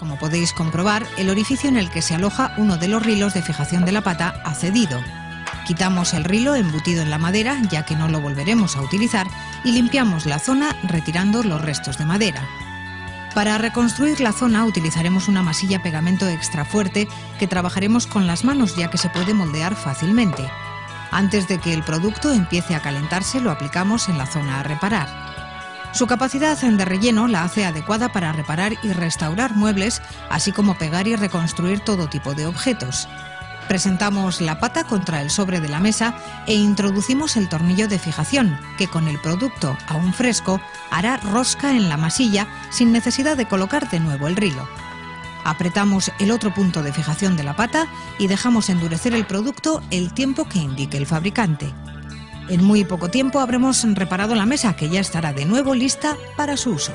Como podéis comprobar, el orificio en el que se aloja uno de los rilos de fijación de la pata ha cedido. Quitamos el rilo embutido en la madera, ya que no lo volveremos a utilizar, y limpiamos la zona retirando los restos de madera. Para reconstruir la zona utilizaremos una masilla pegamento extra fuerte que trabajaremos con las manos ya que se puede moldear fácilmente. Antes de que el producto empiece a calentarse lo aplicamos en la zona a reparar. Su capacidad de relleno la hace adecuada para reparar y restaurar muebles, así como pegar y reconstruir todo tipo de objetos. Presentamos la pata contra el sobre de la mesa e introducimos el tornillo de fijación, que con el producto aún fresco hará rosca en la masilla sin necesidad de colocar de nuevo el rilo. Apretamos el otro punto de fijación de la pata y dejamos endurecer el producto el tiempo que indique el fabricante. En muy poco tiempo habremos reparado la mesa que ya estará de nuevo lista para su uso.